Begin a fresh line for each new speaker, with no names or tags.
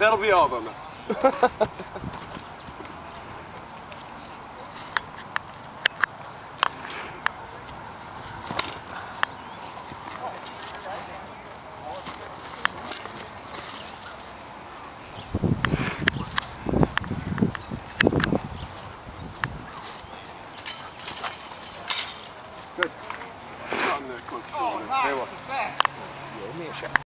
That'll be all of now. Good. Oh, nice.
Oh,
Very well. Give me a shot.